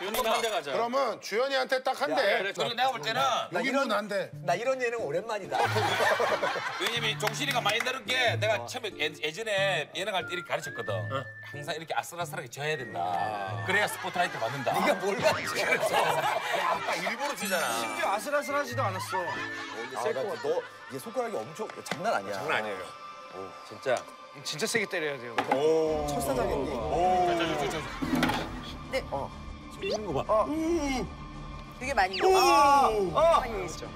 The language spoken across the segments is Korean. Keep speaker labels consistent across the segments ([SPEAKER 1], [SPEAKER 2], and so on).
[SPEAKER 1] 주현이가 한대 가자.
[SPEAKER 2] 그러면 주현이한테 딱 한 대.
[SPEAKER 1] 그래,
[SPEAKER 3] 그리고 내가 볼 때는
[SPEAKER 2] 여기는 안 돼.
[SPEAKER 4] 나 이런 예능 오랜만이다.
[SPEAKER 3] 왜냐면 종신이가 많이 늘은 게 내가 처음에 예- 예전에 예능할 때 이렇게 가르쳤거든. 항상 이렇게 아슬아슬하게 져야 된다. 그래야 스포트라이트 받는다.
[SPEAKER 4] 네가 뭘 가르쳐?
[SPEAKER 3] 아빠 일부러 지잖아.
[SPEAKER 5] 심지어 아슬아슬하지도 않았어.
[SPEAKER 4] 아, 너얘 손가락이 엄청 장난 아니야. 장난 아니에요.
[SPEAKER 1] 진짜.
[SPEAKER 5] 진짜 세게 때려야 돼요.
[SPEAKER 4] 철사장 했니?
[SPEAKER 6] 되게 많이 먹어. 많이 했죠.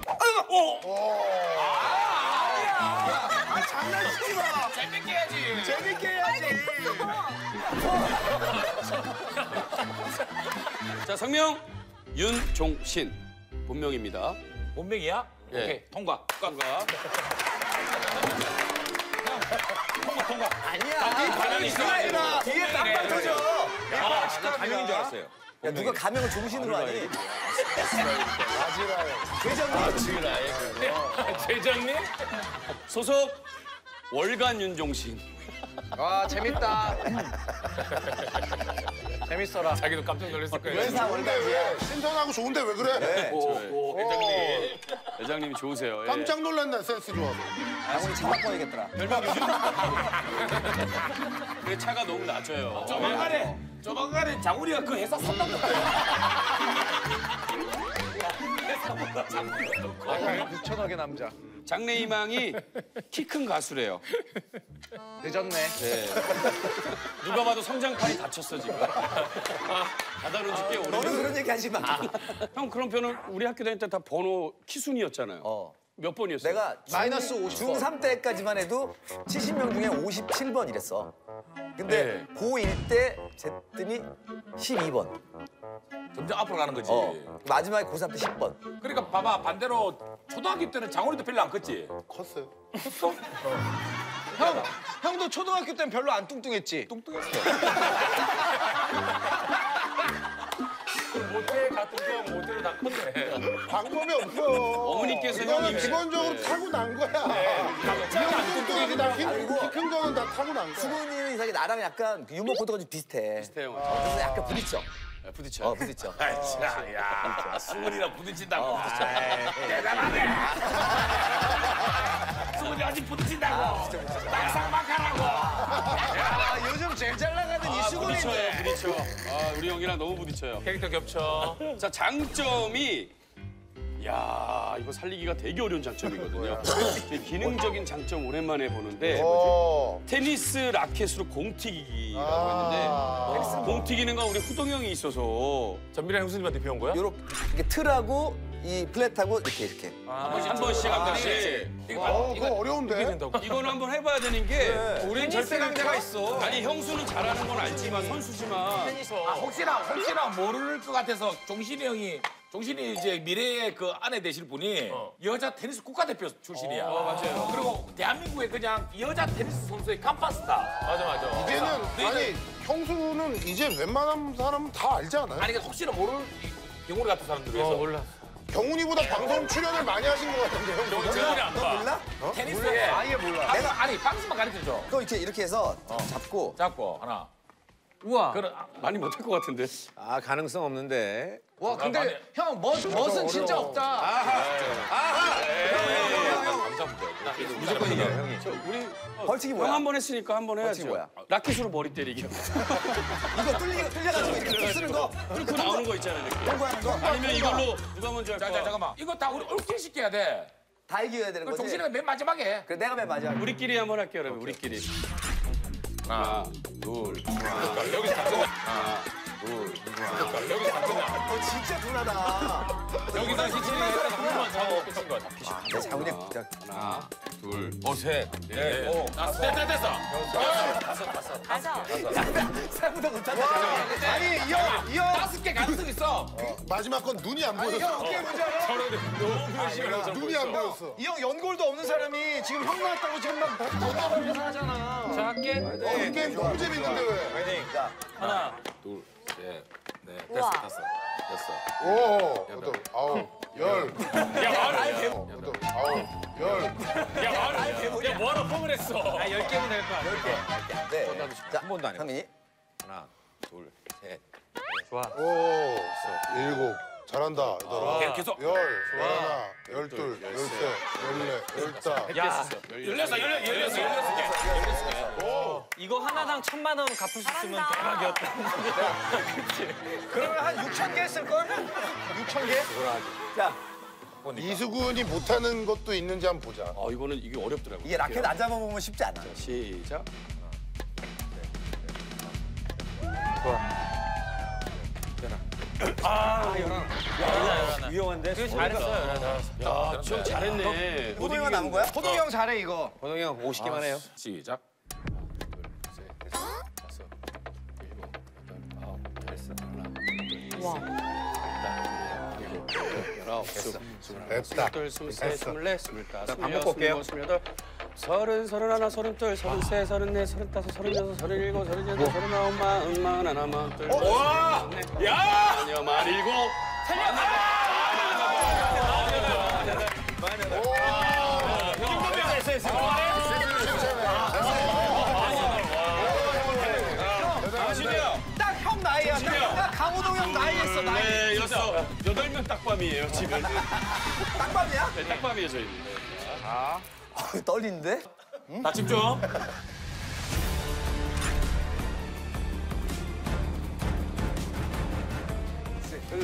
[SPEAKER 3] 재밌게 해야지.
[SPEAKER 5] 재밌게 해야지.
[SPEAKER 1] 자, 성명 윤종신. 본명입니다.
[SPEAKER 3] 본명이야?
[SPEAKER 1] 예.
[SPEAKER 3] 오케이 통과.
[SPEAKER 1] 누가?
[SPEAKER 4] 야 누가 가명을 종신으로 하니?
[SPEAKER 3] 최정님?
[SPEAKER 1] 소속 월간 윤종신.
[SPEAKER 5] 와 재밌다. 재밌어라.
[SPEAKER 3] 자기도 깜짝 놀랐을 거예요.
[SPEAKER 4] 회사
[SPEAKER 2] 좋은데 왜? 신선하고 좋은데 왜 그래?
[SPEAKER 3] 오, 회장님.
[SPEAKER 1] 회장님이 좋으세요. 예.
[SPEAKER 2] 깜짝 놀랐네 센스 좋아서.
[SPEAKER 4] 양훈이 차 바꿔야겠더라.
[SPEAKER 1] 그 차가 너무 낮아요.
[SPEAKER 3] 조만간에 조만간에 장우리가 그 회사
[SPEAKER 5] 천하게 남자.
[SPEAKER 1] 장래희망이 키 큰 가수래요.
[SPEAKER 5] 늦었네.
[SPEAKER 1] 네. 누가 봐도 성장판이 다쳤어 지금. 가다로운 지꽤 오래.
[SPEAKER 4] 너는 그런 얘기 하지 마.
[SPEAKER 1] 형 그런 편은 우리 학교 다닐 때 다 번호 키순이었잖아요.
[SPEAKER 4] 어.
[SPEAKER 1] 몇 번이었어요?
[SPEAKER 4] 내가
[SPEAKER 5] 마이너스 50 번.
[SPEAKER 4] 중3 때까지만 해도 70명 중에 57번 이랬어. 근데
[SPEAKER 1] 네.
[SPEAKER 4] 고1 때 쟀더니 12번.
[SPEAKER 3] 점점 앞으로 가는 거지.
[SPEAKER 4] 어. 마지막에 고3 때 10번.
[SPEAKER 3] 그러니까 봐봐 반대로 초등학교 때는 장우리도 별로 안 컸지.
[SPEAKER 2] 컸어요.
[SPEAKER 5] 형, 형도 초등학교 때는 별로 안 뚱뚱했지?
[SPEAKER 3] 뚱뚱했어. 모텔 같은 경 모텔로 다 컸네.
[SPEAKER 2] 방법이 없어.
[SPEAKER 1] 어머니께서
[SPEAKER 2] 이거는 기본적으로
[SPEAKER 1] 네.
[SPEAKER 2] 타고난 거야. 이런 뚱뚱하지 나키큰 거는 다 타고난 거야.
[SPEAKER 4] 수근이는 이상하게 나랑 약간 그 유머 코드가 좀 비슷해.
[SPEAKER 1] 비슷해요.
[SPEAKER 4] 그래서 약간 부딪혀.
[SPEAKER 1] 네, 부딪혀.
[SPEAKER 4] 어, 부딪혀.
[SPEAKER 3] 아이 참, 야, 수근이랑 부딪힌다고.
[SPEAKER 4] 어,
[SPEAKER 3] 대단하네. 수근이 아직 부딪힌다고. 딱상막하라고.
[SPEAKER 5] 아, 요즘 제일 잘 나가는 이
[SPEAKER 1] 부딪혀요,
[SPEAKER 5] 수근인데.
[SPEAKER 1] 부딪혀. 아, 우리 형이랑 너무 부딪혀요.
[SPEAKER 3] 캐릭터 겹쳐.
[SPEAKER 1] 자, 장점이 야, 이거 살리기가 되게 어려운 장점이거든요. 기능적인 장점 오랜만에 보는데
[SPEAKER 2] 어.
[SPEAKER 1] 테니스 라켓으로 공 튀기기라고
[SPEAKER 2] 아.
[SPEAKER 1] 했는데 공 튀기는 건 우리 후동 형이 있어서
[SPEAKER 3] 전미라 형수님한테 배운 거야?
[SPEAKER 4] 이게 틀하고 이 플랫하고 이렇게 이렇게.
[SPEAKER 1] 한 번씩 한 번씩
[SPEAKER 2] 어, 그거 어려운데?
[SPEAKER 1] 이거는 한번 해봐야 되는 게
[SPEAKER 5] 우린 절대 강자가 있어.
[SPEAKER 1] 아니 형수는 잘하는 건 알지만 선수지만
[SPEAKER 3] 아, 혹시나 혹시나 모를 것 같아서 종신이 형이 종신이 이제 미래의 그 아내 되실 분이 여자 테니스 국가대표 출신이야. 맞아요. 그리고 대한민국의 그냥 여자 테니스 선수의 간판스타. 맞아 맞아.
[SPEAKER 2] 이제는 아니 형수는 이제 웬만한 사람은 다 알지 않아요?
[SPEAKER 3] 아니 그러니까 혹시나 모를 경우리 같은 사람들 위해서. 몰라.
[SPEAKER 2] 경훈이보다 방송 출연을 많이 하신 것 같은데 형수.
[SPEAKER 3] 정신이
[SPEAKER 4] 안너
[SPEAKER 3] 봐.
[SPEAKER 4] 몰라?
[SPEAKER 3] 테니스에
[SPEAKER 5] 아예 몰라.
[SPEAKER 3] 내가 아니 방수만 가르쳐 줘.
[SPEAKER 4] 그거 이렇게 이렇게 해서 잡고
[SPEAKER 3] 잡고 하나.
[SPEAKER 5] 우와.
[SPEAKER 3] 그런
[SPEAKER 1] 많이 못할 것 같은데.
[SPEAKER 7] 아 가능성 없는데.
[SPEAKER 5] 와, 근데 형, 멋, 멋은 진짜 없다.
[SPEAKER 7] 무조건 이겨 형이.
[SPEAKER 1] 우리
[SPEAKER 4] 벌칙이
[SPEAKER 1] 형
[SPEAKER 4] 뭐야?
[SPEAKER 1] 한번 했으니까 한 번 해야죠.
[SPEAKER 4] 벌칙이 뭐야?
[SPEAKER 1] 라켓으로 머리 때리기.
[SPEAKER 4] 이거 뚫리게 뚫려가지고 이렇게 툭 쓰는 거.
[SPEAKER 1] 뚫고 나오는 거 있잖아요. 이렇게.
[SPEAKER 4] 통과하는 거.
[SPEAKER 1] 아니면 이걸로 누가 먼저 할
[SPEAKER 3] 자? 잠깐만. 이거 다 우리 옳게 시켜야 돼.
[SPEAKER 4] 다 이겨야 되는
[SPEAKER 3] 그
[SPEAKER 4] 거지.
[SPEAKER 3] 종신이가 맨 마지막에 해.
[SPEAKER 4] 그래 내가 맨 마지막.
[SPEAKER 1] 우리끼리 한번 할게요, 여러분. 우리끼리. 하나, 둘,
[SPEAKER 3] 여기서 다 끝나.
[SPEAKER 1] 하나, 둘.
[SPEAKER 3] 여기서 다 끝나.
[SPEAKER 4] 너 진짜 둔하다.
[SPEAKER 3] 여기서 시치니까 한 번만 잡고 끝인 거야.
[SPEAKER 4] 내 장훈이 그냥
[SPEAKER 1] 하나, 둘.
[SPEAKER 3] 어, 셋, 넷, 오. 아, 됐다, 됐어.
[SPEAKER 6] 가서
[SPEAKER 4] 생각보다 못한다.
[SPEAKER 5] 아니, 이 형, 이 형.
[SPEAKER 3] 다섯 개 가능성 있어.
[SPEAKER 2] 마지막 건 눈이 안 보였어.
[SPEAKER 5] 어떻게 문제 알아?
[SPEAKER 2] 눈이 안 보였어.
[SPEAKER 5] 이 형 연골도 없는 사람이 지금 형 나왔다고 지금 막 던져버리면서 하잖아.
[SPEAKER 1] 자, 할게.
[SPEAKER 2] 어, 이 게임 너무 재밌는데 왜?
[SPEAKER 1] 하나,
[SPEAKER 3] 둘, 셋, 넷,
[SPEAKER 6] 우와.
[SPEAKER 3] 됐어, 됐어. 됐어.
[SPEAKER 2] 오, 여덟, 아홉, 열,
[SPEAKER 3] 야, 말을 해.
[SPEAKER 2] 여덟, 아홉, 열.
[SPEAKER 3] 야, 해. 야, 뭐하러 폼을 했어.
[SPEAKER 5] 아, 열 개면 될거 아니야.
[SPEAKER 4] 네. 자,
[SPEAKER 7] 한 번도 안 해.
[SPEAKER 4] 상민이.
[SPEAKER 7] 하나, 둘, 셋.
[SPEAKER 2] 오, 일곱. 잘한다. 얘들아.
[SPEAKER 3] 계속.
[SPEAKER 2] 열, 열하나, 열둘, 열셋, 열넷, 열다.
[SPEAKER 3] 열렸어, 열렸어, 열렸어, 열렸어. 개.
[SPEAKER 8] 이거 하나당 천만 원 갚을 수 있으면 대박이었다.
[SPEAKER 5] 그러면 한 6천 개 했을걸? 6천 개?
[SPEAKER 4] 자,
[SPEAKER 2] 이수근이 못하는 것도 있는지 한번 보자.
[SPEAKER 1] 아 이거는 이게 어렵더라고요.
[SPEAKER 4] 이게 라켓 안 잡아보면 쉽지 않아.
[SPEAKER 1] 시작.
[SPEAKER 4] 위험한데?
[SPEAKER 8] 그게 잘했어, 연하다.
[SPEAKER 1] 야, 좀 잘했네.
[SPEAKER 4] 호동이가 뭐 남은 거야?
[SPEAKER 5] 호동이 형 잘해 이거.
[SPEAKER 7] 호동이 형 50개만 해요.
[SPEAKER 3] 시작.
[SPEAKER 1] 열아홉, 스물,
[SPEAKER 2] 됐다.
[SPEAKER 1] 스물둘, 스물셋, 스물넷, 스물다섯,
[SPEAKER 7] 밥
[SPEAKER 1] 스물여섯,
[SPEAKER 7] 먹고 올게요.
[SPEAKER 1] 스물일곱, 스물여덟, 서른, 서른 하나, 서른 둘, 서른 셋, 서른 넷, 서른 다섯, 서른 여섯, 서른 일곱, 서른 여덟, 서른 아홉, 마흔, 마흔 하나, 마흔 둘,
[SPEAKER 3] 와! 야!
[SPEAKER 1] 마흔여, 마흔 일곱.
[SPEAKER 5] 딱형 나이야. 딱, 딱 강호동 형 나이 했어 나이.
[SPEAKER 1] 네, 여섯, 여덟 명 딱밤이에요, 지금.
[SPEAKER 4] 딱밤이야?
[SPEAKER 1] 네, 딱밤이에요, 저희.
[SPEAKER 4] 떨리는데?
[SPEAKER 3] 다 집중.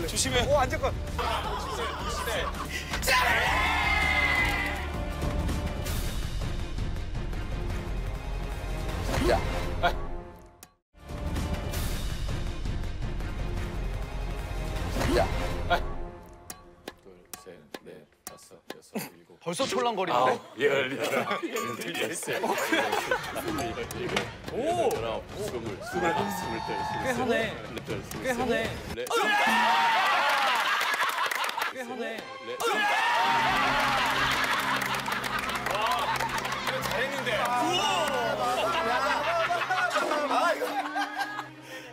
[SPEAKER 1] 조심해.
[SPEAKER 5] 오 앉을 거.
[SPEAKER 4] 자, 자.
[SPEAKER 5] 벌써 촐랑거리는데?
[SPEAKER 1] 열, 오! 스물, 스물하나, 스물둘,
[SPEAKER 8] 꽤 하네. 꽤 하네. 꽤 하네.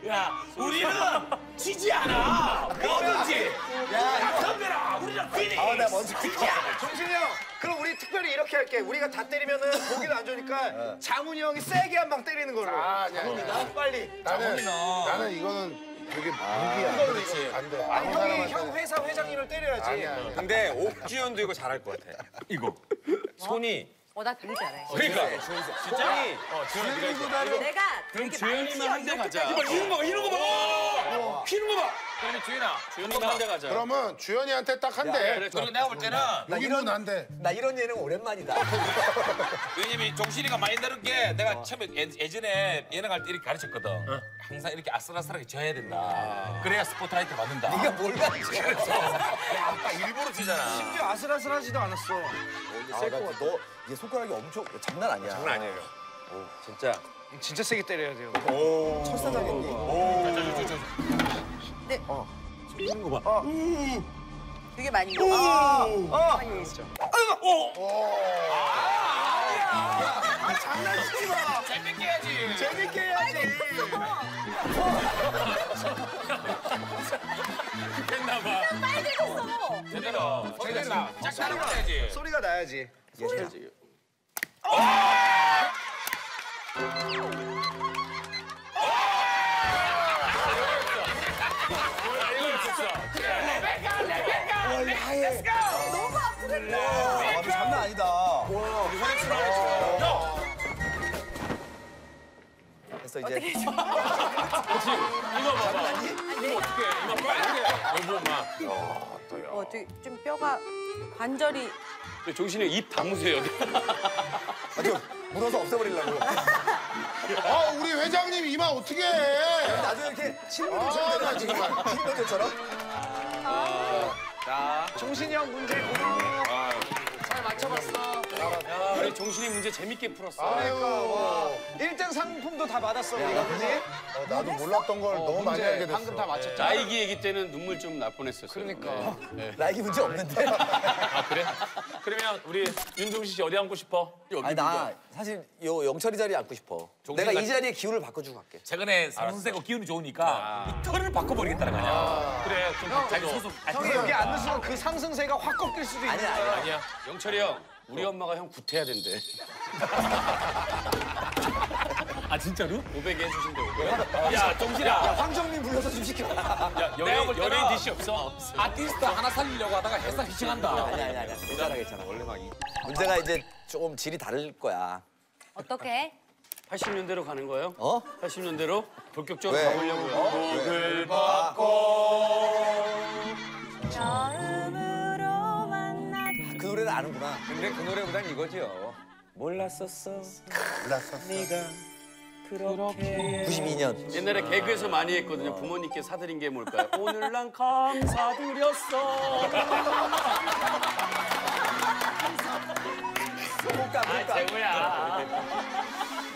[SPEAKER 3] 야, 우리는 지지 않아. 뭐든지.
[SPEAKER 4] 아, 내가 먼저
[SPEAKER 3] 지지 않아.
[SPEAKER 5] 정신이 형. 그럼 우리 특별히 이렇게 할게. 우리가 다 때리면은 보기도 안 좋으니까 장훈이 형이 세게 한 방 때리는 걸로.
[SPEAKER 2] 아, 아니, 아니.
[SPEAKER 5] 나 빨리.
[SPEAKER 2] 나는, 나는 이거는 되게 무기야.
[SPEAKER 5] 이걸로 이거.
[SPEAKER 2] 안 돼.
[SPEAKER 5] 아니 형이. 형 회사 회장님을 때려야지.
[SPEAKER 2] 아니야, 아니야.
[SPEAKER 7] 근데 옥지현도 이거 잘할 것 같아. 이거. 손이.
[SPEAKER 6] 어, 나 되게 잘해.
[SPEAKER 3] 그러니까.
[SPEAKER 7] 손이.
[SPEAKER 6] 내가
[SPEAKER 1] 그럼
[SPEAKER 6] 되게 많이
[SPEAKER 1] 주연이만 한 대 가자.
[SPEAKER 6] 이렇게까지
[SPEAKER 3] 이런 거, 이런 거 봐. 피는 거 봐. 그러면 주인아.
[SPEAKER 1] 주연이만 한대 가자.
[SPEAKER 2] 그러면 주연이한테 딱 한 대.
[SPEAKER 3] 그리고 내가 볼 때는
[SPEAKER 2] 여기는 안 돼.
[SPEAKER 4] 나 이런 예능 오랜만이다.
[SPEAKER 3] 왜냐면 종신이가 많이 늘은 게 내가 처음에 예- 예전에 예능할 때 이렇게 가르쳤거든. 항상 이렇게 아슬아슬하게 져야 된다. 그래야 스포트라이트 받는다.
[SPEAKER 4] 네가 뭘 가르쳐?
[SPEAKER 3] 아빠 일부러 지잖아.
[SPEAKER 5] 심지어 아슬아슬하지도 않았어.
[SPEAKER 4] 아, 나너 얘 손가락이 엄청 장난 아니야.
[SPEAKER 7] 장난 아니에요. 진짜.
[SPEAKER 5] 진짜 세게 때려야 돼요.
[SPEAKER 4] 철사장했니?
[SPEAKER 6] 네.
[SPEAKER 4] 어.
[SPEAKER 6] 되게 많이 아, 많이 했어.
[SPEAKER 3] 재밌게 해야지.
[SPEAKER 5] 재밌게 해야지.
[SPEAKER 6] 빨개졌어.
[SPEAKER 3] 제대로. 제대로. 짝짝이 해야지.
[SPEAKER 5] 소리가 나야지.
[SPEAKER 6] 너무 아프겠다.
[SPEAKER 4] 와, 너 장난 아니다. 됐어 이제.
[SPEAKER 3] 이거 봐봐. 이거 어떻게? 이거 빨리 여보 마.
[SPEAKER 6] 어, 되게 좀 뼈가 관절이
[SPEAKER 1] 종신이 입 다무세요.
[SPEAKER 4] 아주 물어서 없애버리려고.
[SPEAKER 2] 아, 우리 회장님 이마 어떻게 해?
[SPEAKER 4] 나중에 이렇게 친구들처럼 되나 지금? 친구들처럼?
[SPEAKER 5] 정신이 형 문제 고마워. 잘 맞춰봤어.
[SPEAKER 1] 우리 종신이 문제 재밌게 풀었어.
[SPEAKER 2] 아유,
[SPEAKER 5] 1등 상품도 다 받았어 우리가 그지?
[SPEAKER 2] 어, 나도 몰랐던 걸 너무 많이 알게 됐어.
[SPEAKER 5] 방금 다 맞췄잖아.
[SPEAKER 1] 나이기 얘기 때는 눈물 좀 날 뻔했었어요.
[SPEAKER 5] 그러니까.
[SPEAKER 4] 나이기 문제 없는데?
[SPEAKER 3] 아 그래? 그러면 우리 윤종신 씨 어디 앉고 싶어?
[SPEAKER 4] 아니 나 사실 요 영철이 자리에 앉고 싶어. 내가 이 자리에 기운을 바꿔주고 갈게.
[SPEAKER 3] 최근에 상승세고 기운이 좋으니까 이 털을 바꿔버리겠다는 거냐? 그래 좀 자기 소속.
[SPEAKER 5] 형이 여기 앉는 순간 그 상승세가 확 꺾일 수도 있는
[SPEAKER 4] 아니야,
[SPEAKER 5] 거야.
[SPEAKER 3] 아니야.
[SPEAKER 1] 영철이 형, 우리 엄마가 형 구태야 된대.
[SPEAKER 8] 아 진짜로?
[SPEAKER 1] 500에 해주신대 500.
[SPEAKER 3] 야 정신아.
[SPEAKER 4] 황정민 불러서 좀 시켜.
[SPEAKER 3] 내가 볼
[SPEAKER 1] 연예인,
[SPEAKER 3] 때는
[SPEAKER 1] 연예인 디시 없어?
[SPEAKER 3] 아티스트 하나 살리려고 하다가 회사 휘청한다.
[SPEAKER 4] 아니 아니 아니. 괜찮아 괜찮아. 원래 막 문제가 이제 조금 질이 다를 거야.
[SPEAKER 6] 어떻게?
[SPEAKER 1] 80년대로 가는 거예요?
[SPEAKER 4] 어?
[SPEAKER 1] 80년대로 본격적으로
[SPEAKER 4] 왜?
[SPEAKER 1] 가보려고요.
[SPEAKER 6] 처음으로
[SPEAKER 4] 아는구나.
[SPEAKER 7] 근데 그 노래보단 이거죠. 몰랐었어.
[SPEAKER 2] 몰랐었어.
[SPEAKER 7] 네가 그렇게
[SPEAKER 4] 92년.
[SPEAKER 1] 옛날에 개그에서 많이 했거든요. 부모님께 사드린 게 뭘까요? 오늘 난 감사드렸어.
[SPEAKER 4] 그러니까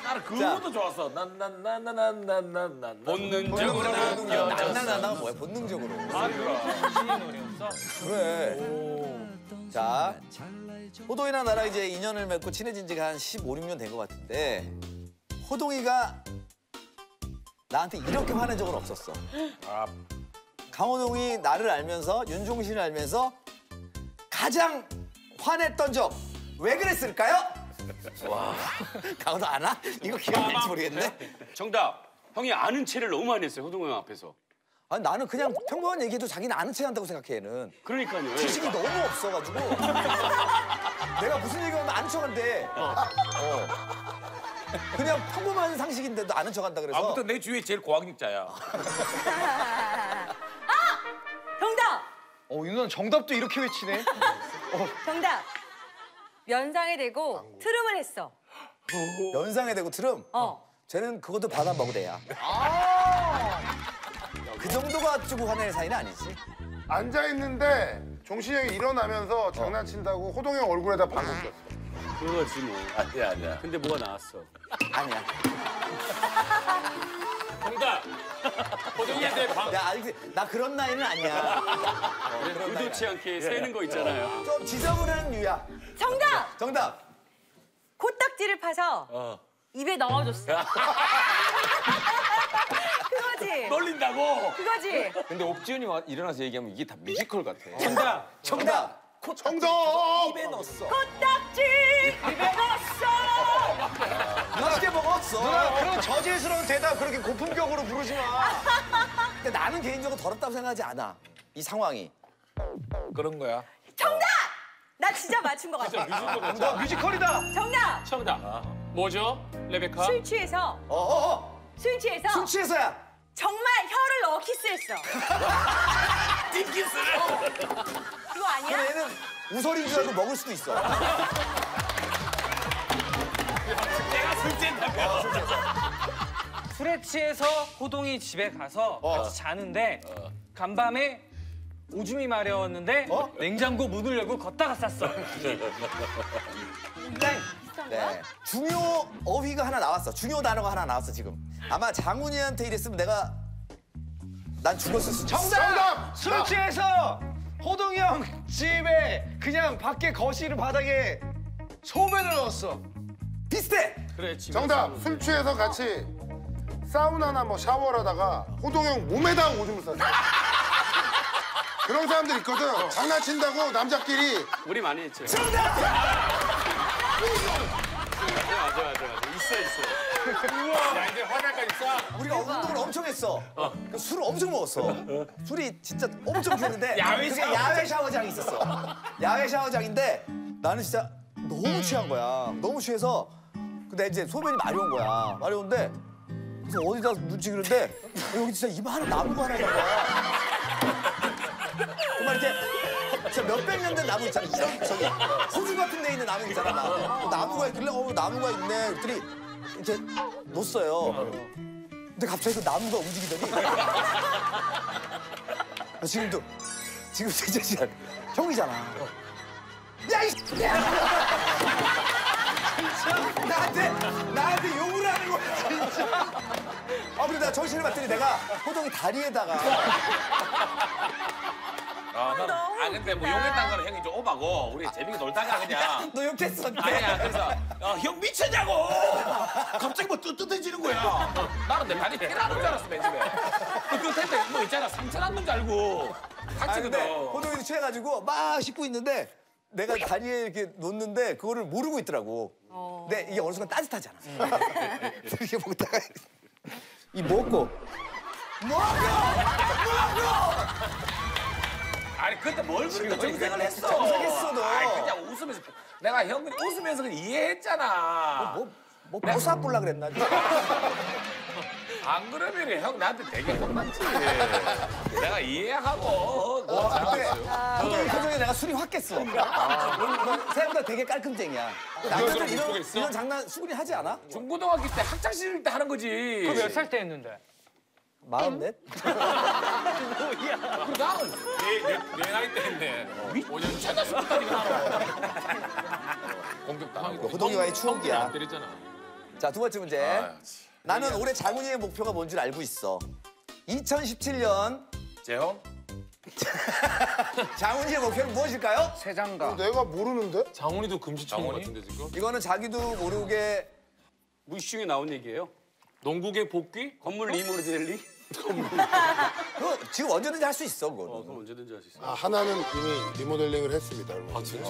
[SPEAKER 3] 나는 그것도 좋았어. 난난난난난난난
[SPEAKER 1] 본능적으로
[SPEAKER 4] 나나나나 뭐야 본능적으로.
[SPEAKER 8] 아 그럼 신의 노래였어?
[SPEAKER 4] 그래. 자, 호동이랑 나랑 이제 인연을 맺고 친해진 지가 한 15, 16년 된 것 같은데 호동이가 나한테 이렇게 화낸 적은 없었어. 강호동이 나를 알면서 윤종신을 알면서 가장 화냈던 적 왜 그랬을까요? 와, 강호동 아나? 이거 기억날지 모르겠네.
[SPEAKER 1] 정답. 형이 아는 체를 너무 많이 했어요. 호동 형 앞에서.
[SPEAKER 4] 아니, 나는 그냥 평범한 얘기도 자기는 아는 체 한다고 생각해 얘는.
[SPEAKER 1] 그러니까요. 예.
[SPEAKER 4] 지식이 너무 없어가지고 내가 무슨 얘기하면 아는 척한대. 어. 그냥 평범한 상식인데도 아는 척한다 그래서.
[SPEAKER 3] 아무튼 내 주위에 제일 고학력자야.
[SPEAKER 6] 아! 정답!
[SPEAKER 5] 어, 이 누나 정답도 이렇게 외치네.
[SPEAKER 6] 정답! 면상에 대고 트름을 했어.
[SPEAKER 4] 연상에 대고 트름.
[SPEAKER 6] 어.
[SPEAKER 4] 쟤는 그것도 받아 먹으래야. 그 정도가 주고 화낼 사이는 아니지.
[SPEAKER 2] 앉아 있는데 종신이 형이 일어나면서 장난친다고 호동이 형 얼굴에다 방귀 꼈어.
[SPEAKER 1] 그거지 뭐.
[SPEAKER 3] 아니야 아니야.
[SPEAKER 1] 근데 뭐가 나왔어?
[SPEAKER 4] 아니야.
[SPEAKER 3] 정답. 호동이한테 방.
[SPEAKER 4] 야 아직 나 그런 나이는 아니야.
[SPEAKER 1] 의도치 않게 세는 거 있잖아요.
[SPEAKER 4] 좀 지적을 하는 유야.
[SPEAKER 6] 정답!
[SPEAKER 4] 정답.
[SPEAKER 6] 코딱지를 파서 입에 넣어줬어. 그거지?
[SPEAKER 3] 놀린다고.
[SPEAKER 6] 그거지?
[SPEAKER 7] 근데 옥지훈이 와- 일어나서 얘기하면 이게 다 뮤지컬 같아.
[SPEAKER 4] 정답. 정답.
[SPEAKER 2] 정답!
[SPEAKER 4] 입에 넣었어.
[SPEAKER 6] 코딱지 입에 넣었어!
[SPEAKER 4] 맛있게 먹었어.
[SPEAKER 5] 누나 그런 저질스러운 대답 그렇게 고품격으로 부르지 마.
[SPEAKER 4] 근데 나는 개인적으로 더럽다고 생각하지 않아. 이 상황이.
[SPEAKER 3] 그런 거야.
[SPEAKER 6] 정답! 나 진짜 맞춘 것 같아.
[SPEAKER 5] 너 뮤지컬이다.
[SPEAKER 6] 정답!
[SPEAKER 1] 정답. 뭐죠? 레베카?
[SPEAKER 6] 술 취해서
[SPEAKER 4] 어, 어, 어.
[SPEAKER 6] 술 취해서
[SPEAKER 4] 술 취해서야.
[SPEAKER 6] 정말 혀를 넣어 키스했어.
[SPEAKER 3] 띵키스를.
[SPEAKER 6] 그거 아니야?
[SPEAKER 4] 그럼 얘는 우설인 줄 알고 먹을 수도 있어.
[SPEAKER 3] 내가 술 찐다며.
[SPEAKER 8] 술에 취해서 호동이 집에 가서 같이 자는데 간밤에 오줌이 마려웠는데 냉장고 문을 열고 걷다가 쌌어.
[SPEAKER 4] 네. 중요 어휘가 하나 나왔어. 중요 단어가 하나 나왔어 지금. 아마 장훈이한테 이랬으면 내가 난 죽었을 수도 있어.
[SPEAKER 5] 정답. 술 취해서 호동이 형 집에 그냥 밖에 거실 바닥에 소변을 넣었어.
[SPEAKER 4] 비슷해.
[SPEAKER 1] 그래, 지금
[SPEAKER 2] 정답! 술 취해서 같이 사우나나 뭐 샤워를 하다가 호동이 형 몸에다 오줌을 쌌어. 그런 사람들 있거든. 장난친다고 남자끼리
[SPEAKER 1] 우리 많이 했죠. 정답! 맞아, 맞아, 맞아. 있어, 있어.
[SPEAKER 3] 야 이제 화장까지 쏴.
[SPEAKER 4] 우리가 운동을 엄청 했어. 그 술을 엄청 먹었어. 술이 진짜 엄청 취했는데
[SPEAKER 3] 야외
[SPEAKER 4] 그게
[SPEAKER 3] 샤워.
[SPEAKER 4] 야외 샤워장이 있었어. 야외 샤워장인데 나는 진짜 너무 취한 거야. 너무 취해서 근데 이제 소변이 마려운 거야. 마려운데 그래서 어디다 눈치 그는데 여기 진짜 이만한 나무가 하나 있는 거야. 정말 이렇게 진짜 몇백 년 된 나무 있잖아. 이런 저기 호주 같은 데 있는 나무 있잖아. 나무. 나무가 있길래 어 나무가 있네. 그랬더니 이렇게 놓았어요. 근데 갑자기 그 나무가 움직이더니 아, 지금도 지금 진짜 형이잖아. 야 이. 야! 나한테 나한테 욕을 하는 거야 진짜. 아 그래 내가 정신을 봤더니 내가 호동이 다리에다가
[SPEAKER 3] 아, 나는, 아 근데 뭐 용했다는 거는 형이 좀 오바고 우리 재밌게 놀다가 그냥.
[SPEAKER 4] 너 욕했어.
[SPEAKER 3] 아니야 그래서 어, 형 미쳤냐고! 갑자기 뭐 뜨뜻해지는 거야. 나는 내 다리 피나는 줄 알았어 맨 처음에. 뜨뜻했는데 뭐 있잖아 상처 났는 줄 알고.
[SPEAKER 4] 아 근데
[SPEAKER 3] 다치거든
[SPEAKER 4] 호동이도 취해가지고 막 씻고 있는데 내가 다리에 이렇게 놓는데 그거를 모르고 있더라고. 근데 이게 어느 순간 따뜻하잖아. 이렇게 먹다가 이 먹고
[SPEAKER 3] 아니 그때 뭘 그렇게 정색을 했어?
[SPEAKER 4] 정색했어, 너.
[SPEAKER 3] 아니 그냥 웃으면서 내가 형 웃으면서 그냥 이해했잖아.
[SPEAKER 4] 뭐, 뭐 보사뿔라 그랬나?
[SPEAKER 3] 안 그러면 형 나한테 되게 혼났지. 내가 이해하고.
[SPEAKER 4] 그때 표정이, 표정에 내가 술이 확 깼어. 넌 생각보다 되게 깔끔쟁이야. 남자들 이런, 이런 장난 수근이 하지 않아?
[SPEAKER 3] 중고등학교 때 학창시절 때 하는 거지.
[SPEAKER 8] 그 몇 살 때 했는데?
[SPEAKER 4] 마흔넷?
[SPEAKER 3] 그리고 나는 내, 내, 내 나이 때 했네. 미쳐다 싶다니까 나는. 공격 당하고.
[SPEAKER 4] 호동이와의 추억이야.
[SPEAKER 3] 때렸잖아.
[SPEAKER 4] 자, 두 번째 문제. 나는 올해 장훈이의 목표가 뭔 줄 알고 있어. 2017년
[SPEAKER 3] 재형?
[SPEAKER 4] 장훈이의 목표는 무엇일까요?
[SPEAKER 5] 세장가.
[SPEAKER 2] 내가 모르는데?
[SPEAKER 7] 장훈이도 금시초문 같은데 지금?
[SPEAKER 4] 이거는 자기도 모르게
[SPEAKER 1] 무시중에 나온 얘기예요.
[SPEAKER 7] 농구계 복귀?
[SPEAKER 1] 건물 리모델링?
[SPEAKER 4] 그거 지금 언제든지 할 수 있어,
[SPEAKER 1] 어,
[SPEAKER 4] 그거.
[SPEAKER 1] 그럼 언제든지 할 수 있어요.
[SPEAKER 2] 아, 하나는 이미 리모델링을 했습니다. 얼마
[SPEAKER 7] 아 진짜?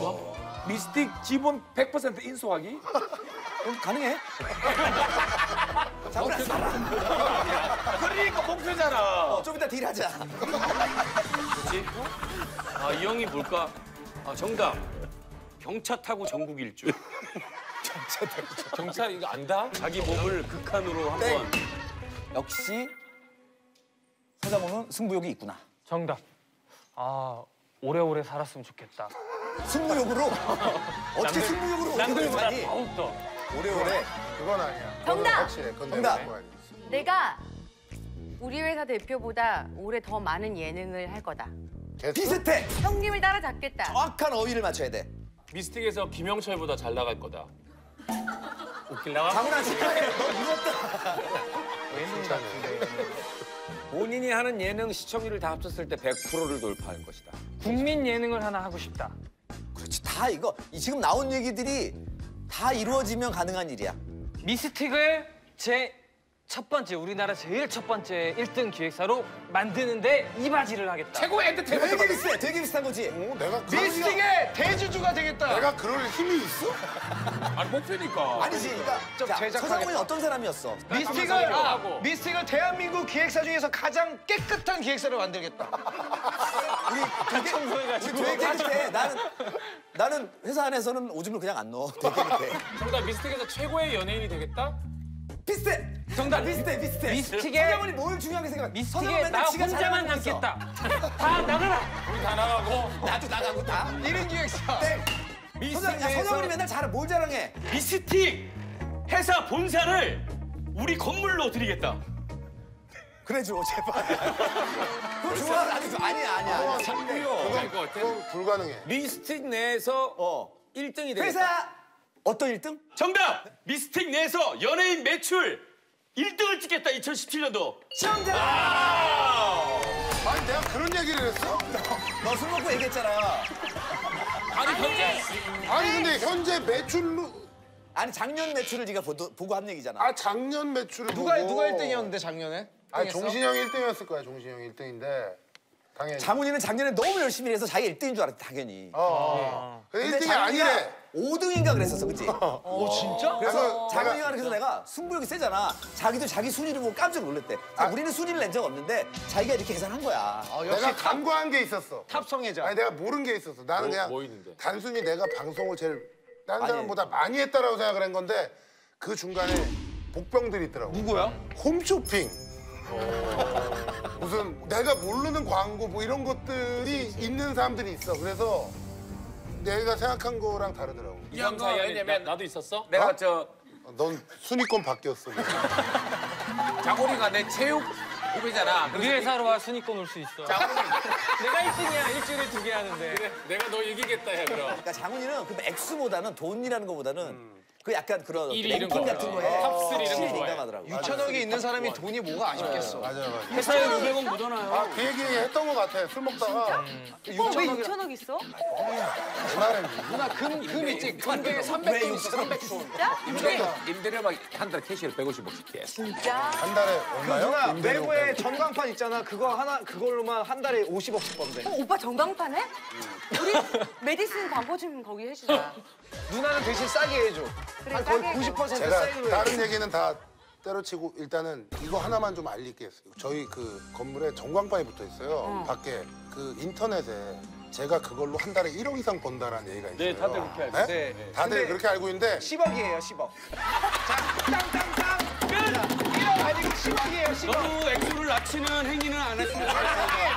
[SPEAKER 3] 미스틱 지분 100% 인수하기?
[SPEAKER 4] 그럼 가능해? 장훈아,
[SPEAKER 3] 그러니까 목표잖아.
[SPEAKER 4] 어, 좀 이따 딜하자.
[SPEAKER 1] 그렇지? 아, 이 형이 뭘까? 아, 정답. 경차 타고 전국 일주.
[SPEAKER 7] 경찰 이거 안다?
[SPEAKER 1] 자기 몸을 극한으로 한번
[SPEAKER 4] 역시 서장훈은 승부욕이 있구나.
[SPEAKER 8] 정답. 아 오래오래 살았으면 좋겠다.
[SPEAKER 4] 승부욕으로? 어떻게 승부욕으로
[SPEAKER 8] 남들보다? 더욱더.
[SPEAKER 4] 오래오래.
[SPEAKER 2] 그건 아니야. 그건
[SPEAKER 6] 정답!
[SPEAKER 2] 확실해.
[SPEAKER 4] 정답!
[SPEAKER 2] 내가
[SPEAKER 6] 우리 회사 대표보다 올해 더 많은 예능을 할 거다.
[SPEAKER 2] 됐어?
[SPEAKER 4] 비슷해.
[SPEAKER 6] 형님을 따라잡겠다.
[SPEAKER 4] 정확한 어휘를 맞춰야 돼.
[SPEAKER 7] 미스틱에서 김영철보다 잘 나갈 거다. 웃길라가?
[SPEAKER 4] 장훈아 축하해. 너 이겼다.
[SPEAKER 9] 본인이 하는 예능 시청률을 다 합쳤을 때 100%를 돌파할 것이다.
[SPEAKER 8] 국민 예능을 하나 하고 싶다.
[SPEAKER 4] 그렇지 다 이거 이 지금 나온 얘기들이 다 이루어지면 가능한 일이야.
[SPEAKER 8] 미스틱을 제 첫 번째 우리나라 제일 첫 번째 1등 기획사로 만드는데 이 바지를 하겠다.
[SPEAKER 3] 최고의 엔터테인먼트.
[SPEAKER 4] 되게 비슷해. 되게 비슷한 거지.
[SPEAKER 2] 어, 내가 그럴 리가-
[SPEAKER 5] 미스틱의 대주주가 되겠다.
[SPEAKER 2] 내가 그럴 힘이 있어?
[SPEAKER 3] 아니 목표니까.
[SPEAKER 4] 아니지. 그러니까
[SPEAKER 5] 좀
[SPEAKER 4] 자,
[SPEAKER 5] 제작하겠다.
[SPEAKER 4] 서장훈이 어떤 사람이었어?
[SPEAKER 5] 미스틱을 아, 미스틱을 대한민국 기획사 중에서 가장 깨끗한 기획사를 만들겠다.
[SPEAKER 4] 우리 되게 깨끗해. 나는 나는 회사 안에서는 오줌을 그냥 안 넣어. 되게.
[SPEAKER 7] 정답 미스틱에서 최고의 연예인이 되겠다?
[SPEAKER 4] 비슷해. 정답 비슷해 비슷해.
[SPEAKER 8] 미스틱의-
[SPEAKER 4] 서장훈이 뭘 중요하게 생각해?
[SPEAKER 8] 미스틱에 나 혼자만. 남겠다. 다 나가라.
[SPEAKER 7] 우리 다 나가고
[SPEAKER 4] 나도 나가고 다.
[SPEAKER 5] 이른 기획사.
[SPEAKER 4] 땡. 서장, 야, 서장훈이 맨날 잘해. 뭘 자랑해?
[SPEAKER 1] 미스틱 회사 본사를 우리 건물로 드리겠다.
[SPEAKER 4] 그래 줘 제발. 그거 좋아. 나도 좋아. 아니야 아니야. 아니야.
[SPEAKER 7] 이거
[SPEAKER 2] 그건 불가능해.
[SPEAKER 9] 미스틱 내에서
[SPEAKER 4] 어.
[SPEAKER 9] 1등이 되겠다.
[SPEAKER 4] 회사 어떤 1등?
[SPEAKER 1] 정답! 미스틱 내에서 연예인 매출 1등을 찍겠다 2017년도.
[SPEAKER 4] 정답.
[SPEAKER 2] 아니, 내가 그런 얘기를 했어?
[SPEAKER 4] 너 술 먹고 얘기했잖아.
[SPEAKER 3] 아니 현재
[SPEAKER 2] 아니, 근데 현재 매출로.
[SPEAKER 4] 아니 작년 매출을 네가 보도, 보고 한 얘기잖아.
[SPEAKER 2] 아, 작년 매출을
[SPEAKER 5] 누가
[SPEAKER 2] 보고.
[SPEAKER 5] 누가 1등이었는데 작년에?
[SPEAKER 2] 아, 종신형이 1등이었을 거야, 종신형이 1등인데. 당연히.
[SPEAKER 4] 장훈이는 작년에 너무 열심히 해서 자기 1등인 줄 알았대 당연히.
[SPEAKER 2] 어. 근데
[SPEAKER 4] 근데
[SPEAKER 2] 1등이
[SPEAKER 4] 장훈이가
[SPEAKER 2] 아니래.
[SPEAKER 4] 5등인가 그랬었어, 그치?
[SPEAKER 5] 오 진짜?
[SPEAKER 4] 그래서 장훈이가 그래서 내가 승부욕이 세잖아. 자기도 자기 순위를 보고 깜짝 놀랐대. 아, 우리는 순위를 낸 적 없는데 자기가 이렇게 계산한 거야.
[SPEAKER 5] 아, 역시
[SPEAKER 2] 내가
[SPEAKER 5] 탑,
[SPEAKER 2] 간과한 게 있었어.
[SPEAKER 5] 탑성애자.
[SPEAKER 2] 아니, 내가 모르는 게 있었어. 나는
[SPEAKER 7] 뭐-
[SPEAKER 2] 그냥
[SPEAKER 7] 뭐?
[SPEAKER 2] 단순히 내가 방송을 제일 다른. 사람보다 많이 했다라고 생각을 한 건데 그 중간에 복병들이 있더라고.
[SPEAKER 5] 누구야?
[SPEAKER 2] 홈쇼핑. 무슨 내가 모르는 광고 뭐 이런 것들이 있는 사람들이 있어. 그래서 내가 생각한 거랑 다르더라고.
[SPEAKER 3] 이한 거 왜냐면
[SPEAKER 7] 나도 있었어?
[SPEAKER 3] 내가
[SPEAKER 2] 저넌 순위권 바뀌었어.
[SPEAKER 3] 자고리가 내 체육 후배잖아.
[SPEAKER 8] 우리 회사로 와 순위권 올 수 있어.
[SPEAKER 3] 자고리
[SPEAKER 8] 내가 1등이야. 일주일에 두 개 하는데.
[SPEAKER 7] 내가 너 이기겠다 해 그럼.
[SPEAKER 4] 그러니까 장훈이는 그 액수보다는 돈이라는 것보다는 그 약간 그런 랭킹 같은
[SPEAKER 3] 거.
[SPEAKER 4] 거에
[SPEAKER 3] 탑3 이런 거
[SPEAKER 4] 확실히. 민감하더라고.
[SPEAKER 5] 유천억이 있는 사람이 돈이 뭐가 아쉽겠어.
[SPEAKER 2] 맞아요, 맞아요.
[SPEAKER 1] 회사에 500원 묻어놔요.
[SPEAKER 2] 아, 그 얘기 했던 것 같아. 술 먹다가
[SPEAKER 6] 오빠 왜 6천억 있어?
[SPEAKER 2] 내 말은
[SPEAKER 5] 누나 금, 금 있지? 금괴에 300돈 있어, 300돈.
[SPEAKER 6] 진짜?
[SPEAKER 3] 임대료만 한 달에 캐시를 150억씩 해.
[SPEAKER 6] 진짜?
[SPEAKER 2] 한 달에
[SPEAKER 5] 그
[SPEAKER 2] 얼마요?
[SPEAKER 5] 누나
[SPEAKER 2] 임대료
[SPEAKER 5] 외부에 전광판 있잖아. 그거 하나 그걸로만 한 달에 50억씩 번대.
[SPEAKER 6] 어, 오빠 전광판에? 우리 메디슨 광고 좀 거기 해주자.
[SPEAKER 5] 누나는 대신 싸게 해줘.
[SPEAKER 6] 그래,
[SPEAKER 5] 한 거의
[SPEAKER 6] 싸게 해줘.
[SPEAKER 5] 90%
[SPEAKER 2] 제가
[SPEAKER 5] 세일로 해.
[SPEAKER 2] 다른 얘기는 다 때려치고 일단은 이거 하나만 좀 알릴게요. 저희 그 건물에 전광판이 붙어 있어요. 밖에 그 인터넷에 제가 그걸로 한 달에 1억 이상 번다라는 얘기가 있어요.
[SPEAKER 1] 네, 다들 그렇게 알고
[SPEAKER 2] 네?
[SPEAKER 5] 네.
[SPEAKER 2] 다들
[SPEAKER 5] 근데-
[SPEAKER 2] 그렇게 알고 있는데
[SPEAKER 5] 10억이에요, 10억. 자, 땅땅땅 끝! 1억 아니고 10억이에요, 10억.
[SPEAKER 1] 너무 액수를 낮추는 행위는 안 했으면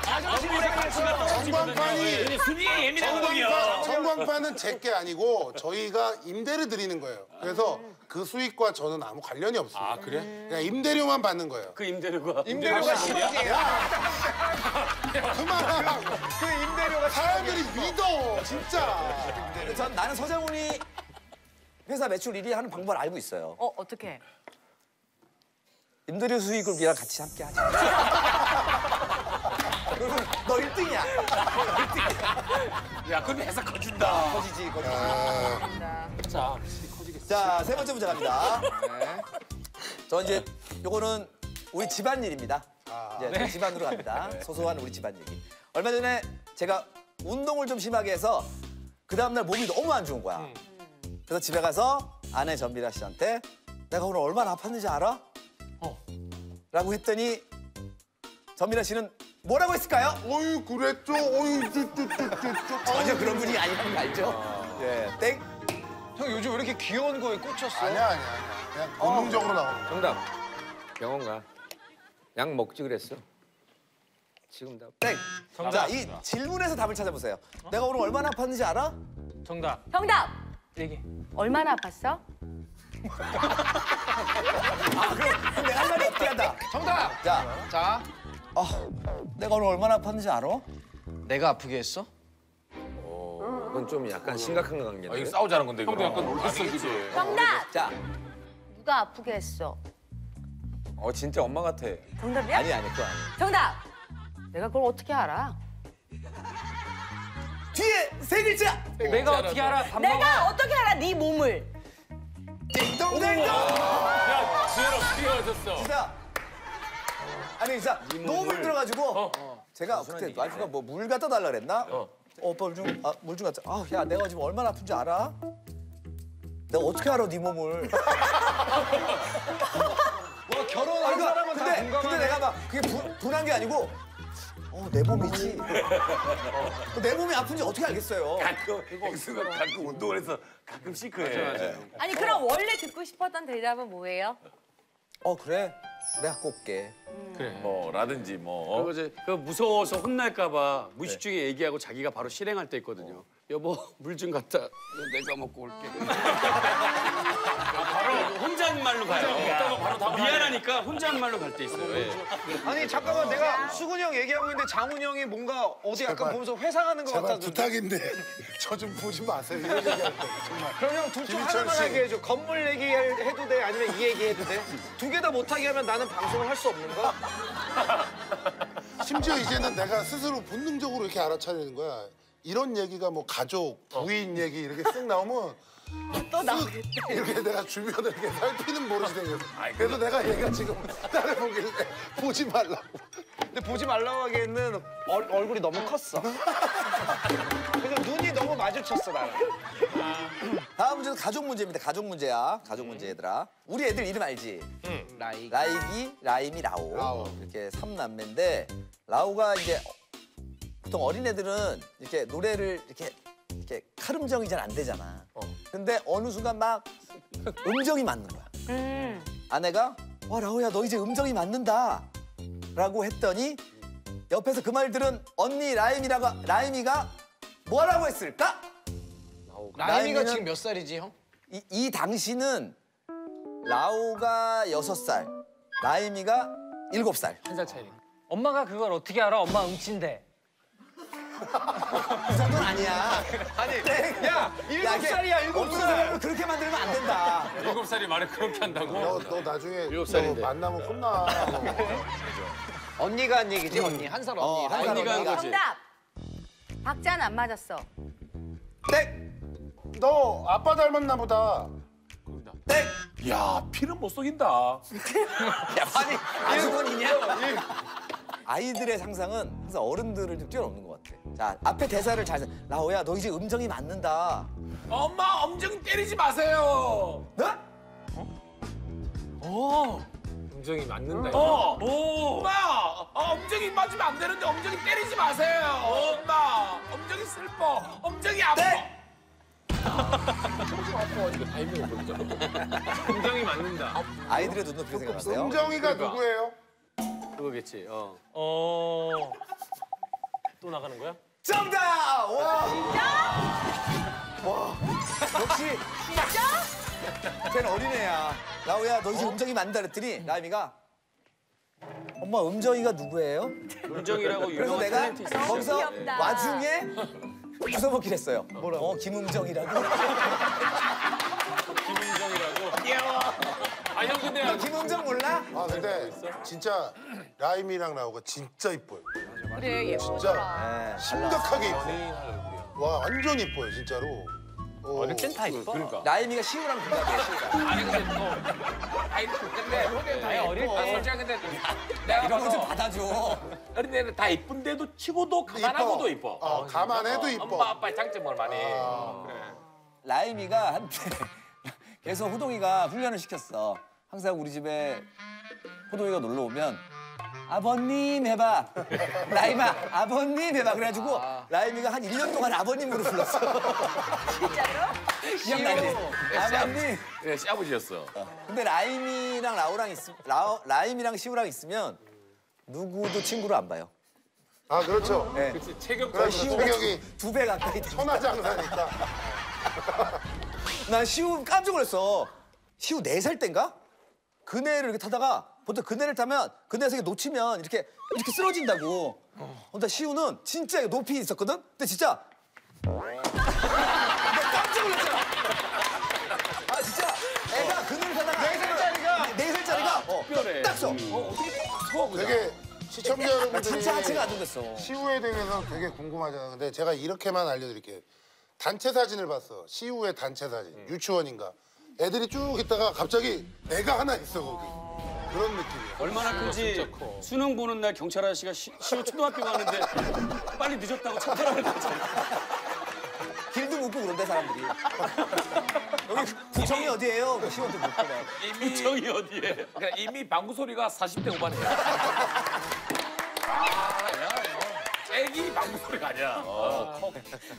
[SPEAKER 5] 자존심이 상해서
[SPEAKER 2] 전광판이
[SPEAKER 3] 순위에 예민한
[SPEAKER 2] 전광판, 전광판은 제게 아니고 저희가 임대를 드리는 거예요. 그래서 그 수익과 저는 아무 관련이 없습니다. 아 그래? 그냥 임대료만 받는 거예요.
[SPEAKER 1] 그 임대료가
[SPEAKER 5] 임대료가 10억이에요.
[SPEAKER 2] 그만하라고.
[SPEAKER 5] 그 임대료가
[SPEAKER 2] 사람들이 믿어, 진짜.
[SPEAKER 4] 근데 전 나는 서장훈이 회사 매출 1위 하는 방법을 알고 있어요.
[SPEAKER 6] 어, 어떻게?
[SPEAKER 4] 임대료 수익을 우리랑 같이 함께 하자. 그러면 너 1등이야.
[SPEAKER 3] 야, 그럼 회사 커준다.
[SPEAKER 4] 거지지, 거지지.
[SPEAKER 6] 자,
[SPEAKER 4] 자, 세 번째 문제 갑니다. 저 이제 요거는 우리 집안 일입니다. 이제 저희 집안으로 갑니다. 소소한 우리 집안 얘기. 얼마 전에 제가 운동을 좀 심하게 해서 그 다음날 몸이 너무 안 좋은 거야. 그래서 집에 가서 아내 전미라 씨한테 내가 오늘 얼마나 아팠는지 알아? 라고 했더니 전미라 씨는 뭐라고 했을까요?
[SPEAKER 2] 어유 그랬죠. 어유 쭈쭈쭈쭈쭈.
[SPEAKER 4] 전혀 그런 분이 아니라는 거 알죠? 예, 땡.
[SPEAKER 5] 형 요즘 왜 이렇게 귀여운 거에 꽂혔어?
[SPEAKER 2] 아니야, 아니야, 아니야. 그냥 본능적으로 나오는.
[SPEAKER 9] 정답. 병원 가. 약 먹지 그랬어. 지금 다.
[SPEAKER 4] 땡. 자, 이 질문에서 답을 찾아보세요. 내가 오늘 얼마나 아팠는지 알아?
[SPEAKER 8] 정답.
[SPEAKER 6] 정답!
[SPEAKER 8] 얘기.
[SPEAKER 6] 얼마나 아팠어?
[SPEAKER 4] 그럼 내가 할 말이 없게 한다.
[SPEAKER 5] 정답!
[SPEAKER 4] 자,
[SPEAKER 5] 자,
[SPEAKER 4] 아, 내가 오늘 얼마나 아팠는지 알아?
[SPEAKER 5] 내가 아프게 했어?
[SPEAKER 9] 그건 좀 약간 심각한
[SPEAKER 3] 아,
[SPEAKER 9] 관계인데.
[SPEAKER 3] 이거 싸우자는 건데,
[SPEAKER 1] 형도
[SPEAKER 3] 그럼.
[SPEAKER 1] 약간 놀랐어, 그치?
[SPEAKER 6] 정답!
[SPEAKER 4] 자,
[SPEAKER 6] 누가 아프게 했어?
[SPEAKER 9] 어 진짜 엄마 같아.
[SPEAKER 6] 정답이야?
[SPEAKER 4] 아니 아니 그거 아니.
[SPEAKER 6] 정답! 내가 그걸 어떻게 알아?
[SPEAKER 4] 뒤에 세 글자.
[SPEAKER 8] 내가 어떻게 알아? 밥 먹어.
[SPEAKER 6] 내가 어떻게 알아? 네 몸을.
[SPEAKER 4] 띵동 띵동.
[SPEAKER 3] 수혈 어떻게 하셨어?
[SPEAKER 4] 진짜. 아니 진짜 너무 힘들어가지고 제가 그때 와이프가 뭐 물 갖다 달라 그랬나? 어, 오빠 물 좀, 아, 물 좀 갖다. 아, 야, 내가 지금 얼마나 아픈지 알아? 내가 어떻게 알아, 네 몸을?
[SPEAKER 5] 와, 결혼한
[SPEAKER 4] 아니,
[SPEAKER 5] 사람은 다
[SPEAKER 4] 근데,
[SPEAKER 5] 공감하네.
[SPEAKER 4] 근데 내가 막 그게 분, 분한 게 아니고 어, 내 몸이지. 어, 내 몸이 아픈지 어떻게 알겠어요?
[SPEAKER 1] 가끔 액수가 가끔 운동을 해서 가끔 시크해.
[SPEAKER 6] 아니 그럼 원래 듣고 싶었던 대답은 뭐예요?
[SPEAKER 4] 어, 그래? 내가 갖고 올게.
[SPEAKER 3] 뭐, 라든지 뭐.
[SPEAKER 1] 그리고 이제 그 무서워서 혼날까 봐 무의식 중에 얘기하고 자기가 바로 실행할 때 있거든요. 여보 물 좀 갖다 너 내가 먹고 올게. 바로 혼잣말로 가요. 미안하니까 혼잣말로 갈 때 있어요. 예.
[SPEAKER 5] 아니, 잠깐만, 내가 수근이 형 얘기하고 있는데 장훈이 형이 뭔가 어디 약간
[SPEAKER 2] 제발.
[SPEAKER 5] 보면서 회상하는 것 같아서.
[SPEAKER 2] 부탁인데 저 좀 보지 마세요. 이런 얘기할 때 정말.
[SPEAKER 5] 그럼 형둘중
[SPEAKER 2] 김희철
[SPEAKER 5] 하나만
[SPEAKER 2] 씨.
[SPEAKER 5] 하게 해줘. 건물 얘기 해도 돼? 아니면 이 얘기 해도 돼? 두 개 다 못하게 하면 나는 방송을 할 수 없는 거야?
[SPEAKER 2] 심지어 이제는 내가 스스로 본능적으로 이렇게 알아차리는 거야. 이런 얘기가 뭐 가족, 부인 얘기 이렇게 쓱 나오면
[SPEAKER 6] 또 나오겠다.
[SPEAKER 2] 이렇게 내가 주변을 이렇게 살피는 버릇이 생겼어. 그래서 내가 얘가 지금 나를 보길래 보지 말라고.
[SPEAKER 5] 근데 보지 말라고 하기에는 얼, 얼굴이 너무 컸어. 그래서 눈이 너무 마주쳤어, 나랑.
[SPEAKER 4] 다음 문제는 가족 문제입니다. 가족 문제야. 가족 문제 얘들아. 우리 애들 이름 알지?
[SPEAKER 5] 라이.
[SPEAKER 4] 라이기, 라임이, 라오.
[SPEAKER 2] 라오.
[SPEAKER 4] 이렇게 삼남매인데 라오가 이제 보통 어린 애들은 이렇게 노래를 이렇게 이렇게 칼음정이 잘 안 되잖아. 근데 어느 순간 막 음정이 맞는 거야.
[SPEAKER 6] 음.
[SPEAKER 4] 아내가 와 라오야 너 이제 음정이 맞는다. 라고 했더니 옆에서 그 말 들은 언니 라임이라가 라임이가 뭐라고 했을까?
[SPEAKER 5] 라임이가
[SPEAKER 4] 라임이는-
[SPEAKER 5] 지금 몇 살이지, 형?
[SPEAKER 4] 이, 이 당시는 라오가 여섯 살, 라임이가 일곱 살.
[SPEAKER 8] 한 살 차이. 엄마가 그걸 어떻게 알아? 엄마 음치인데.
[SPEAKER 4] 그 정도는 아니야.
[SPEAKER 5] 아니
[SPEAKER 4] 땡.
[SPEAKER 5] 야 일곱 살이야 일곱
[SPEAKER 4] 없는
[SPEAKER 5] 살.
[SPEAKER 4] 사람을 그렇게 만들면 안 된다.
[SPEAKER 7] 일곱 살이 말을 그렇게 한다고?
[SPEAKER 2] 너, 너 나중에
[SPEAKER 1] 일곱
[SPEAKER 2] 너
[SPEAKER 1] 살인데.
[SPEAKER 2] 만나면 혼나.
[SPEAKER 5] 언니가 한 얘기지 언니 한 살 언니.
[SPEAKER 4] 어, 한 살
[SPEAKER 1] 언니가 한
[SPEAKER 4] 언니가.
[SPEAKER 1] 거지.
[SPEAKER 6] 정답. 박자는 안 맞았어.
[SPEAKER 4] 땡.
[SPEAKER 2] 너 아빠 닮았나 보다.
[SPEAKER 4] 땡.
[SPEAKER 3] 야 피는 못 속인다.
[SPEAKER 4] 아니 아주머니냐? 아이들의 상상은 항상 어른들을 좀 뛰어넘는 것 같아. 자 앞에 대사를 잘. 생- 라오야 너 이제 음정이 맞는다.
[SPEAKER 3] 엄마 엄청 때리지 마세요.
[SPEAKER 4] 네?
[SPEAKER 7] 음정이 맞는다.
[SPEAKER 3] 어. 엄마 어, 엄정이 맞으면 안 되는데 엄정이 때리지 마세요. 엄마 엄정이 슬퍼. 엄정이 아파.
[SPEAKER 4] 네.
[SPEAKER 7] 음정이 맞는다.
[SPEAKER 4] 아이들의 눈높이를 생각하세요.
[SPEAKER 2] 은정이가 누구예요?
[SPEAKER 1] 그거겠지. 어.
[SPEAKER 8] 어. 또 나가는 거야?
[SPEAKER 4] 정답! 와. 와. 역시. 진짜? 쟤는 어린애야. 라오야, 너 이제 음정이 맞는다 그랬더니 라임이가 엄마 음정이가 누구예요?
[SPEAKER 1] 은정이라고
[SPEAKER 4] 그래서 내가. 거기서. 와중에 주워먹기를 했어요. 뭐라고? 어, 김음정이라고.
[SPEAKER 7] 형 근데
[SPEAKER 4] 너 김음정 몰라?
[SPEAKER 2] 아 근데 진짜 라임이랑 라오가 진짜 이뻐요.
[SPEAKER 6] 그래
[SPEAKER 2] 진짜
[SPEAKER 6] 예쁘더라.
[SPEAKER 2] 심각하게 이뻐. 와 완전 이뻐요 진짜로. 어,
[SPEAKER 7] 어릴 땐다 이뻐.
[SPEAKER 1] 그러니까.
[SPEAKER 4] 라임이가 시우랑 시우랑.
[SPEAKER 3] 아니 근데 뭐 아니 근데 다
[SPEAKER 8] 어릴
[SPEAKER 3] 이뻐.
[SPEAKER 8] 때.
[SPEAKER 3] 솔직히 근데 내가
[SPEAKER 4] 이런 거좀
[SPEAKER 3] 봐도
[SPEAKER 4] 받아줘.
[SPEAKER 3] 어린 애는 다 이쁜데도 치고도 가난하고도 이뻐.
[SPEAKER 2] 어, 가만해도 이뻐.
[SPEAKER 3] 엄마 아빠의 장점을 많이.
[SPEAKER 4] 라임이가 한때 계속 호동이가 훈련을 시켰어. 항상 우리 집에 호동이가 놀러 오면 아버님 해봐. 라임아 아버님 해봐. 그래가지고 라임이가 한 1년 동안 아버님으로 불렀어.
[SPEAKER 6] 진짜로?
[SPEAKER 4] 기억나지? 아버님.
[SPEAKER 3] 그래 시아버지였어.
[SPEAKER 4] 근데 라임이랑 라오랑 있 라오, 라임이랑 시우랑 있으면 누구도 친구를 안 봐요.
[SPEAKER 2] 아 그렇죠.
[SPEAKER 4] 네.
[SPEAKER 7] 체격
[SPEAKER 2] 그럼
[SPEAKER 4] 시우가
[SPEAKER 2] 체격이
[SPEAKER 4] 두 배 가까이 돼.
[SPEAKER 2] 천하장사니까.
[SPEAKER 4] 난 시우 깜짝 놀랐어. 시우 네 살 땐가? 그네를 이렇게 타다가 보통 그네를 타면 그네에서 이렇게 놓치면 이렇게 이렇게 쓰러진다고. 근데 시우는 진짜 높이 있었거든. 근데 진짜 나 깜짝 놀랐잖아. 아 진짜 애가 그네를 타다가 네 살짜리가 네 살짜리가 어, 딱 서.
[SPEAKER 2] 되게 시청자
[SPEAKER 4] 나
[SPEAKER 2] 여러분들이
[SPEAKER 4] 진짜 하체가 안 좋겠어.
[SPEAKER 2] 시우에 대해서 되게 궁금하잖아요. 근데 제가 이렇게만 알려드릴게요. 단체 사진을 봤어. 시우의 단체 사진. 유치원인가. 애들이 쭉 있다가 갑자기 애가 하나 있어 거기. 그런 느낌이야.
[SPEAKER 1] 얼마나 큰지 수능 보는 날 경찰 아저씨가 시, 시호 초등학교 가는데 빨리 늦었다고 차별하는 거잖아.
[SPEAKER 4] 길도 묻고 그런데 사람들이. 여기 구청이 어디예요? 그 시원도 묻고 막.
[SPEAKER 3] 이미
[SPEAKER 1] 부정이 어디에?
[SPEAKER 3] 그러니까 이미 방구 소리가 40대 후반이야. 아. 애기 방구 소리가 아니야. 어.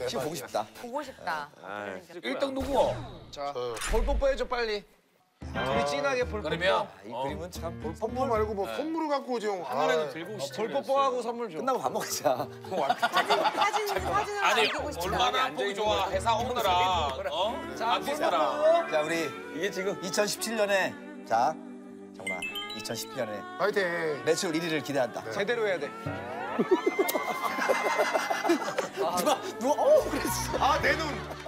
[SPEAKER 4] 시원 보고 싶다.
[SPEAKER 6] 보고 싶다.
[SPEAKER 3] 1등 누구?
[SPEAKER 5] 볼 뽀뽀해줘 빨리. 둘이 진하게 볼 뽀뽀.
[SPEAKER 3] 그러면
[SPEAKER 4] 이 그림은 참 볼-
[SPEAKER 2] 선물 말고 뭐 선물을 갖고 오지 형. 아,
[SPEAKER 1] 들고 오시지.
[SPEAKER 5] 볼 뽀뽀하고 선물 줘.
[SPEAKER 4] 끝나고 밥 먹자.
[SPEAKER 6] 사진 사진을
[SPEAKER 3] 아니
[SPEAKER 6] 남기고 싶다.
[SPEAKER 3] 얼마나 보기 좋아 회사 오느라 어? 자 아티스트라
[SPEAKER 4] 자 우리 이게 지금 2017년에 자 정말 2017년에
[SPEAKER 2] 파이팅.
[SPEAKER 4] 매출 1위를 기대한다.
[SPEAKER 5] 제대로 해야 돼.
[SPEAKER 4] 누가 누가 어 그랬어.
[SPEAKER 5] 아내 눈.